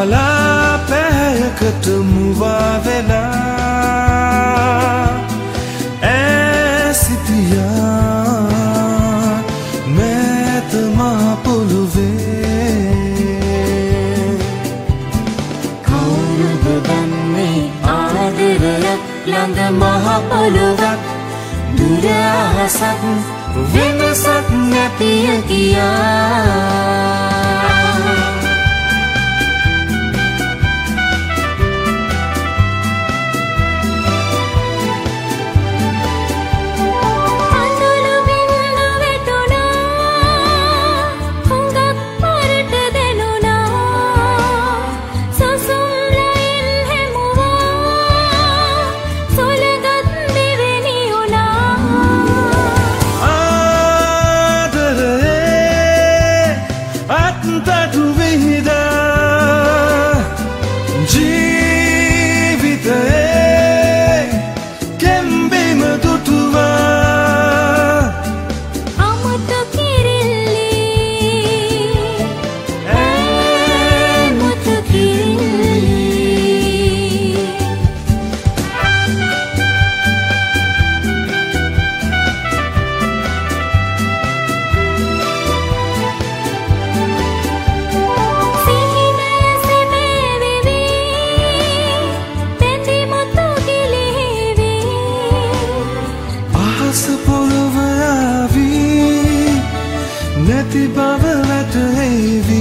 කාලා පැයකට මුවා වෙලා ඇසිටියා මෑතමා පොළුවේ කවුරුද දන්නේ ආදරයක් ළඟ මහපොළුවක් දුර අහසක් වෙනසක් නැතිය කියා අහස පොළොවයාවී නැති බව වැටහෙවී.